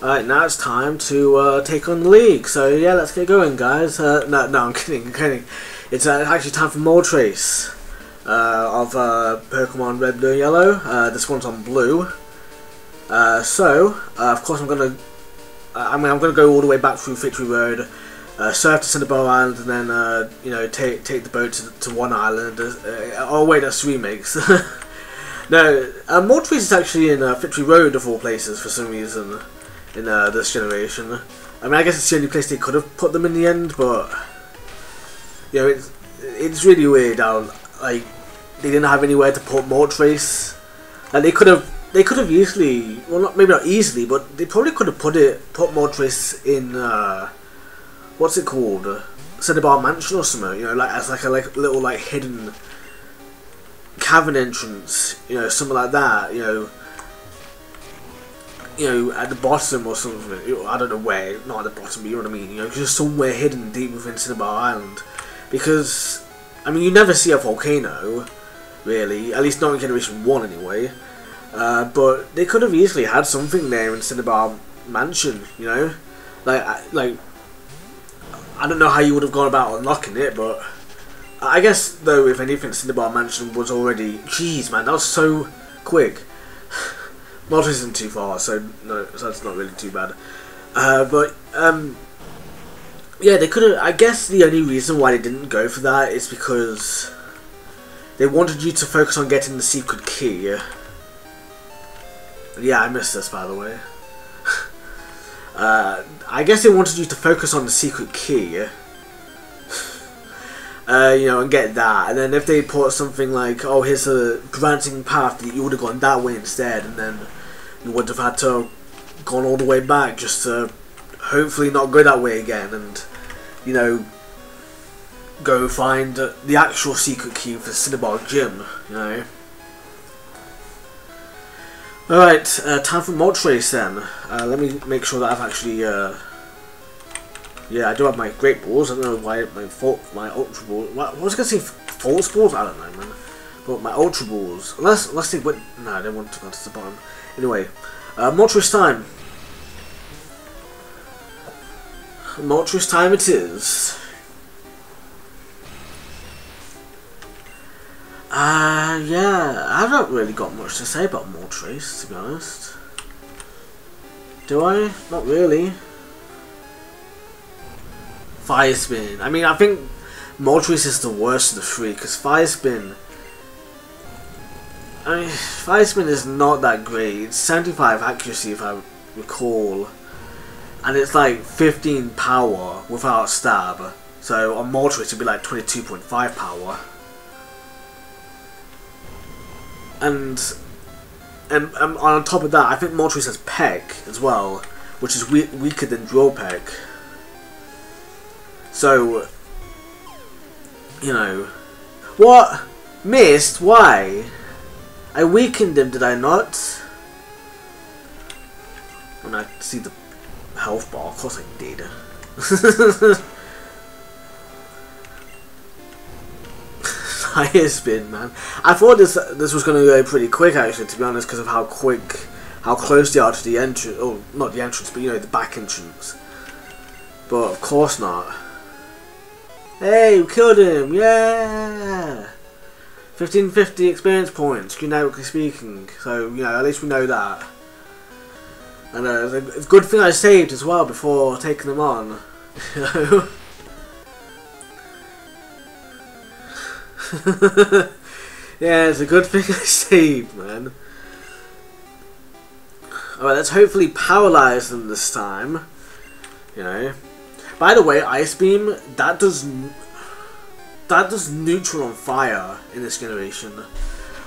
Alright, now it's time to uh, take on the league. So yeah, let's get going, guys. Uh, no, no, I'm kidding, I'm kidding. It's uh, actually time for Moltres uh, of uh, Pokemon Red, Blue, and Yellow. Uh, this one's on Blue. So, of course, I'm gonna. I mean, I'm gonna go all the way back through Victory Road, surf to Cinnabar Island, and then you know take take the boat to, to one island. Oh wait, that's remakes. no, uh, Moltres is actually in Victory Road of all places for some reason in uh, this generation. I mean, I guess it's the only place they could have put them in the end, but you know, it's it's really weird how like they didn't have anywhere to put Moltres. Like they could have they could have easily, well, not maybe not easily, but they probably could have put it put Moltres in uh, what's it called, Cinnabar Mansion or something. You know, like as like a like little like hidden cavern entrance. You know, something like that. You know you know, at the bottom or something. I don't know where, not at the bottom, but you know what I mean. You know, just somewhere hidden deep within Cinnabar Island, because I mean, you never see a volcano, really. At least not in Generation One, anyway. Uh, but they could have easily had something there in Cinnabar Mansion. You know, like like I don't know how you would have gone about unlocking it, but I guess though, if anything, Cinnabar Mansion was already. Jeez, man, that was so quick. Malta isn't too far, so no, so that's not really too bad. Uh, but um, yeah, they could have. I guess the only reason why they didn't go for that is because they wanted you to focus on getting the secret key. Yeah, I missed this by the way. uh, I guess they wanted you to focus on the secret key. Uh, you know, and get that. And then if they put something like, oh, here's a branching path, that you would have gone that way instead, and then you would have had to gone all the way back just to hopefully not go that way again, and you know, go find the actual secret key for Cinnabar Gym. You know. Alright, uh, time for Moltres then. Uh, let me make sure that I've actually uh, yeah, I do have my great balls. I don't know why my fault, my ultra balls. What, was I gonna say? False balls? I don't know, man. But my ultra balls. Unless, unless they went. No, I didn't want to go to the bottom. Anyway, uh, Moltres time. Moltres time it is. Uh, yeah, I've not really got much to say about Moltres, to be honest. Do I? Not really. Fire Spin. I mean, I think Moltres is the worst of the three because Fire Spin. I mean, Spin is not that great. It's 75 accuracy if I recall, and it's like 15 power without stab. So on Moltres it'd be like 22.5 power. And, and and on top of that, I think Moltres has Peck as well, which is we weaker than Drill Peck. So, you know, what? Missed? Why? I weakened him, did I not? When I see the health bar, of course I did. Fire spin, man. I thought this this was going to go pretty quick, actually, to be honest, because of how quick, how close they are to the entrance. Oh, not the entrance, but you know, the back entrance. But of course not. Hey, we killed him! Yeah! 1550 experience points, generically speaking. So, you know, at least we know that. And uh, it's a good thing I saved as well before taking them on. You know? yeah, it's a good thing I saved, man. Alright, let's hopefully paralyze them this time. You know. By the way, Ice Beam, that does that does neutral on fire in this generation,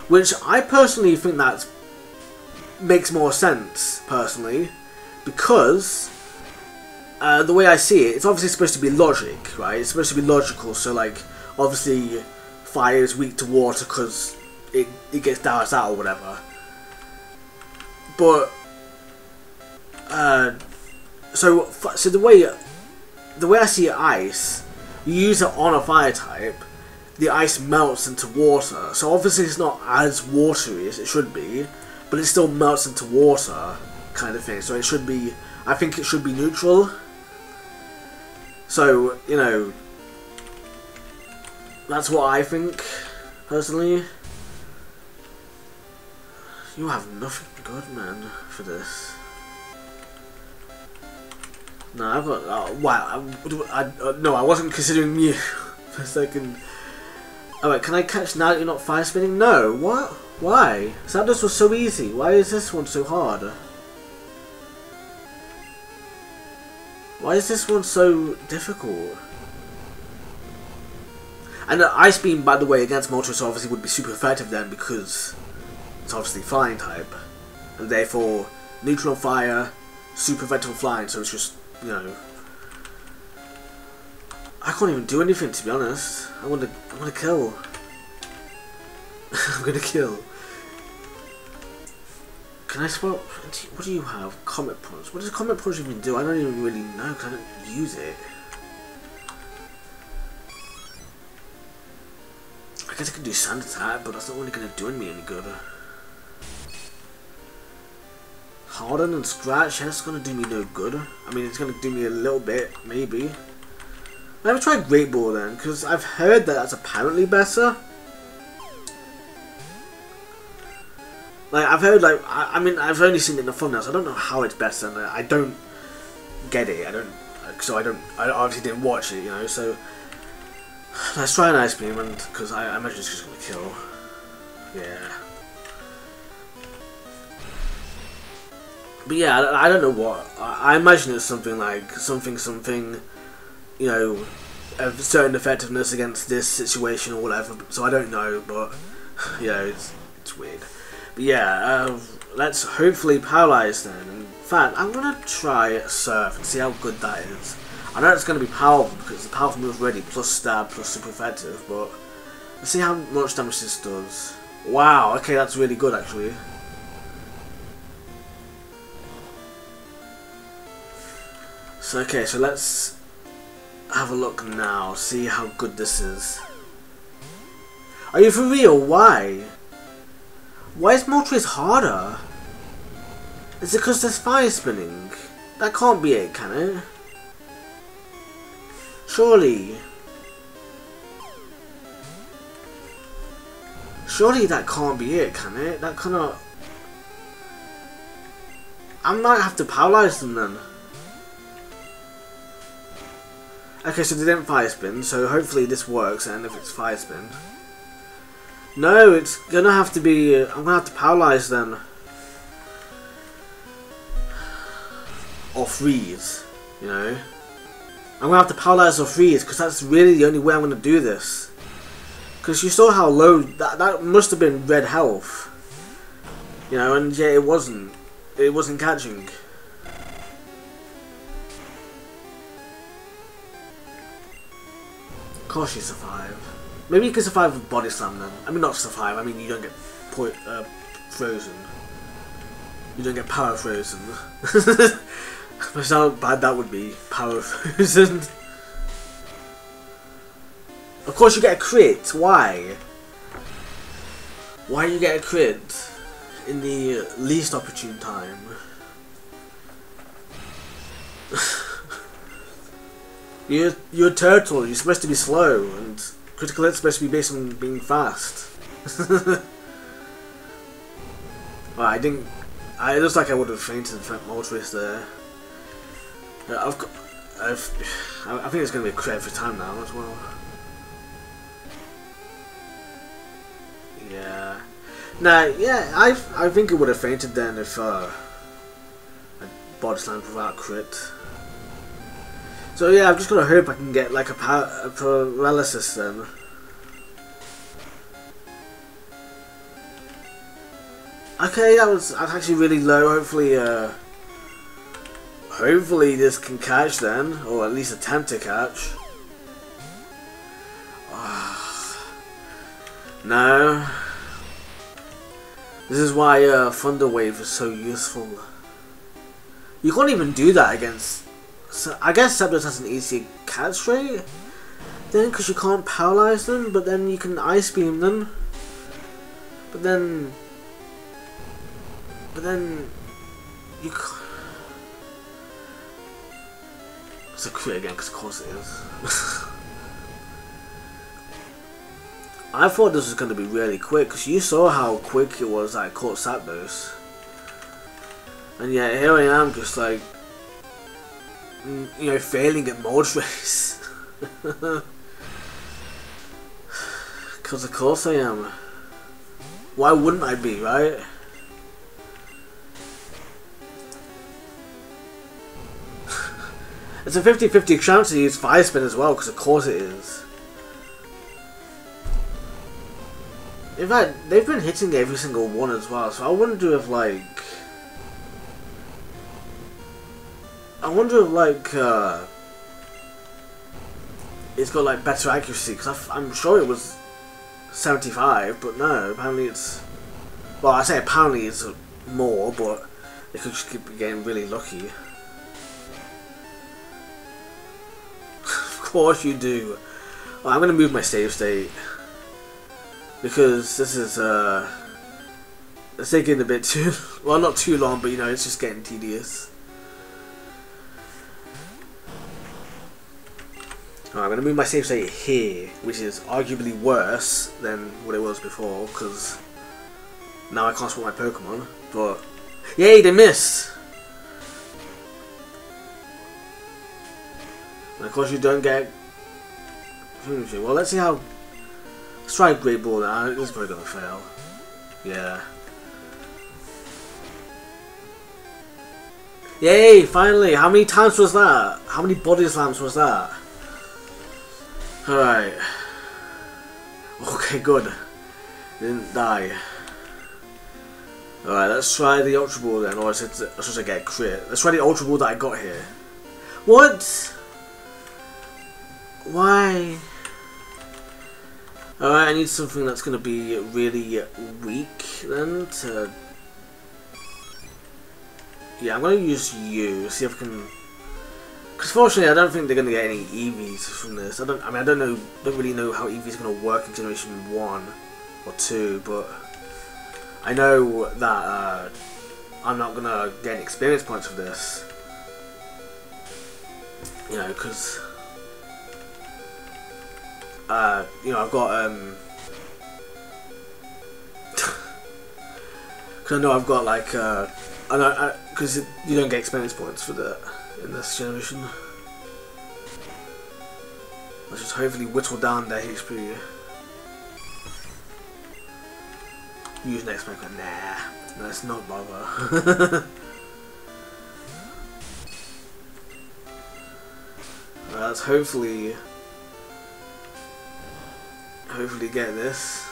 which I personally think that makes more sense personally, because uh, the way I see it, it's obviously supposed to be logic, right? It's supposed to be logical. So like, obviously, fire is weak to water because it it gets doused out or whatever. But uh, so so the way the way I see ice, you use it on a fire type, the ice melts into water. So obviously it's not as watery as it should be, but it still melts into water, kind of thing. So it should be I think it should be neutral. So, you know, that's what I think, personally. You have nothing good, man, for this. No, I've got. Uh, wow. I, I, uh, no, I wasn't considering you for a second. Alright, can I catch now that you're not fire spinning? No. What? Why? Zapdos was so easy. Why is this one so hard? Why is this one so difficult? And Ice Beam, by the way, against Moltres obviously would be super effective then because it's obviously flying type. And therefore, neutral fire, super effective flying, so it's just, you know... I can't even do anything to be honest. I want to, I want to kill. I'm gonna kill. Can I swap? What do you have? Comet Punch. What does Comet Punch even do? I don't even really know because I don't use it. I guess I can do Sand Attack, but that's not really to do me any good. Harden and Scratch, that's going to do me no good. I mean, it's going to do me a little bit, maybe. Let me try Great Ball then, because I've heard that that's apparently better. Like I've heard, like I, I mean, I've only seen it in the thumbnails. I don't know how it's better, and I don't get it. I don't, uh, so I don't. I obviously didn't watch it, you know. So let's try an ice beam, because I, I imagine it's just gonna kill. Yeah. But yeah, I, I don't know what. I, I imagine it's something like something, something, you know, a certain effectiveness against this situation or whatever. So I don't know, but yeah, it's it's weird. But yeah, uh, let's hopefully paralyze then. In fact, I'm gonna try surf and see how good that is. I know it's gonna be powerful because the powerful move ready plus stab plus super effective, but let's see how much damage this does. Wow, okay, that's really good actually. So okay, so let's have a look now, see how good this is. Are you for real? Why? Why is Moltres harder? Is it because there's fire spinning? That can't be it, can it? Surely. Surely that can't be it, can it? That cannot... I might have to paralyze them then. Okay, so they didn't fire spin, so hopefully this works and if it's fire spin. No, it's gonna have to be. Uh, I'm gonna have to paralyze them. Or freeze, you know. I'm gonna have to paralyze or freeze because that's really the only way I'm gonna do this. Because you saw how low that that must have been red health, you know, and yeah, it wasn't. It wasn't catching. Course, you survive. Maybe you can survive with Body Slam then. I mean, not survive, I mean you don't get point, uh, frozen. You don't get power frozen. Imagine how bad that would be. Power frozen. of course you get a crit. Why? Why you get a crit in the least opportune time? You're, you're a turtle, you're supposed to be slow, and Critical hit's supposed to be based on being fast. well, I didn't. I, it looks like I would have fainted in front Moltres there. I've got. I've. I think it's going to be a crit for time now as well. Yeah. Nah, yeah, I I think it would have fainted then if uh, I body slammed without crit. So yeah, I'm just gonna hope I can get like a, a paralysis then. Okay, that was that's actually really low. Hopefully, uh, hopefully this can catch then, or at least attempt to catch. no. This is why uh, Thunder Wave is so useful. You can't even do that against so I guess Zapdos has an easier catch rate then because you can't paralyze them, but then you can ice beam them. But then, but then you. It's a crit again, because of course it is. I thought this was going to be really quick, because you saw how quick it was I caught Zapdos. And yet here I am, just like, you know, failing at Moltres. Because of course I am. Why wouldn't I be, right? it's a 50-50 chance to use Fire Spin as well, because of course it is. In fact, they've been hitting every single one as well, so I wonder if, like... wonder if, like, uh... It's got, like, better accuracy, because I'm sure it was 75, but no, apparently it's... Well, I say apparently it's more, but they could just keep getting really lucky. of course you do. Well, I'm going to move my save state. Because this is, uh... It's taking a bit too... Well, not too long, but you know, it's just getting tedious. Right, I'm going to move my save state here, which is arguably worse than what it was before, because now I can't swap my Pokemon, but... Yay, they missed! And of course you don't get... Well, let's see how... Let's try Great Ball now, this uh, is probably going to fail. Yeah. Yay, finally! How many times was that? How many body slams was that? Alright. Okay, good. Didn't die. Alright, let's try the Ultra Ball then, or is it supposed to get a crit? Let's try the Ultra Ball that I got here. What? Why? Alright, I need something that's going to be really weak then to... Yeah, I'm going to use you, see if I can because fortunately, I don't think they're going to get any EVs from this. I don't. I mean, I don't know. Don't really know how EVs are going to work in Generation One or Two, but I know that uh, I'm not going to get any experience points for this. You know, because uh, you know I've got um. Because I know I've got like uh, I know because you don't get experience points for that in this generation. Let's just hopefully whittle down their HP. Use next Mega. Nah, let's not bother. let's hopefully hopefully get this.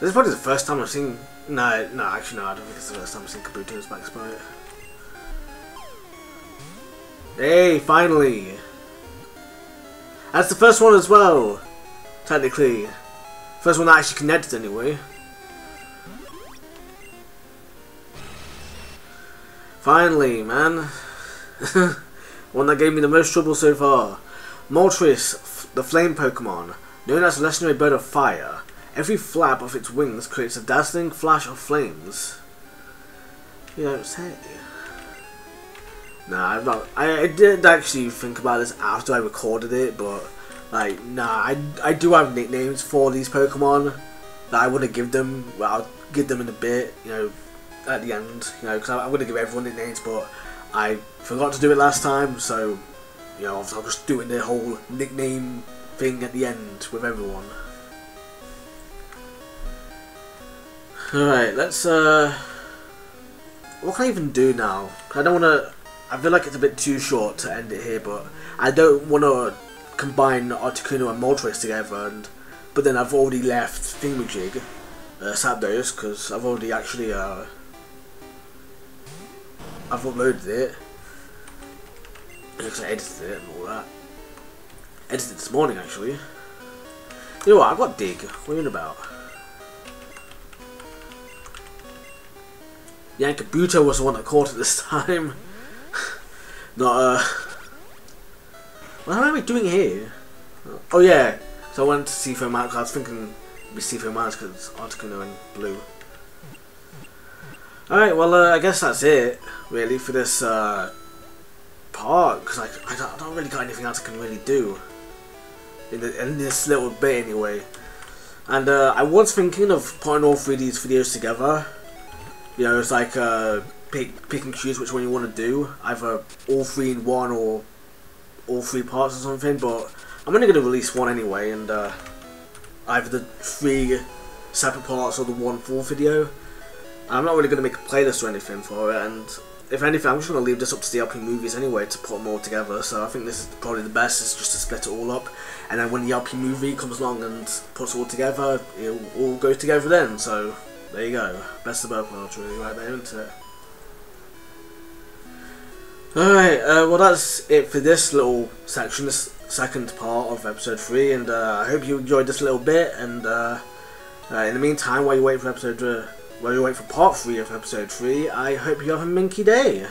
This is probably the first time I've seen no, no, actually no, I don't think it's the first time I've seen Kabuto's back sprite. Hey, finally! That's the first one as well, technically. First one that actually connected anyway. Finally, man. one that gave me the most trouble so far. Moltres, the flame Pokemon, known as a legendary bird of fire, Every flap of its wings creates a dazzling flash of flames. You don't say. Nah, I'm not. I, I did actually think about this after I recorded it, but like, nah, I, I do have nicknames for these Pokemon that I want to give them. Well, I'll give them in a bit, you know, at the end, you know, because I'm going to give everyone nicknames, but I forgot to do it last time, so, you know, I'll just do it the whole nickname thing at the end with everyone. Alright, let's, uh... What can I even do now? I don't want to... I feel like it's a bit too short to end it here, but I don't want to combine Articuno and Moltres together, and but then I've already left Thingamajig, uh, because I've already actually, uh... I've uploaded it. Because I edited it and all that. Edited this morning, actually. You know what, I've got Dig. What are you about? Yankabuto was the one that caught it this time. Not, uh... What am I doing here? Oh, yeah. So I went to Seafoam Mountains. I was thinking it'd be Seafoam Mountains because it's Articuno and Blue. Alright, well, uh, I guess that's it, really, for this uh, part, because like, I, don't, I don't really got anything else I can really do. In, the, in this little bit, anyway. And uh, I was thinking of putting all three of these videos together. You know, it's like uh, pick, pick and choose which one you want to do. Either all three in one or all three parts or something, but I'm only going to release one anyway, and uh, either the three separate parts or the one full video. I'm not really going to make a playlist or anything for it, and if anything, I'm just going to leave this up to the LP movies anyway to put them all together. So I think this is probably the best, is just to split it all up, and then when the LP movie comes along and puts it all together, it all goes together then. So there you go, best of both worlds, really, right there, isn't it? Alright, uh, well that's it for this little section, this second part of episode 3, and uh, I hope you enjoyed this little bit, and uh, uh in the meantime, while you wait for episode, uh, while you wait for part 3 of episode 3, I hope you have a minky day.